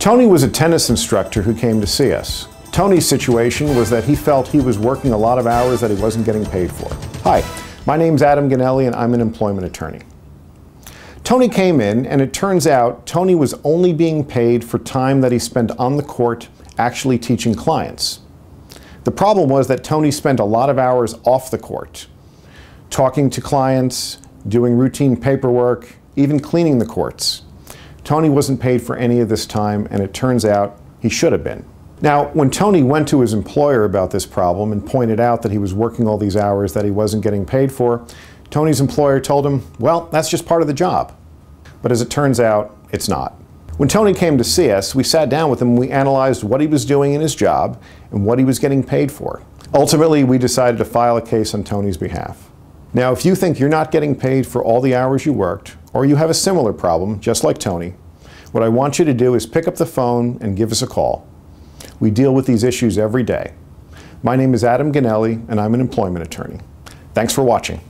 Tony was a tennis instructor who came to see us. Tony's situation was that he felt he was working a lot of hours that he wasn't getting paid for. Hi, my name's Adam Gonnelli and I'm an employment attorney. Tony came in and it turns out Tony was only being paid for time that he spent on the court actually teaching clients. The problem was that Tony spent a lot of hours off the court, talking to clients, doing routine paperwork, even cleaning the courts. Tony wasn't paid for any of this time, and it turns out he should have been. Now, when Tony went to his employer about this problem and pointed out that he was working all these hours that he wasn't getting paid for, Tony's employer told him, well, that's just part of the job. But as it turns out, it's not. When Tony came to see us, we sat down with him and we analyzed what he was doing in his job and what he was getting paid for. Ultimately, we decided to file a case on Tony's behalf. Now, if you think you're not getting paid for all the hours you worked, or you have a similar problem, just like Tony, what I want you to do is pick up the phone and give us a call. We deal with these issues every day. My name is Adam Gonnelli, and I'm an employment attorney. Thanks for watching.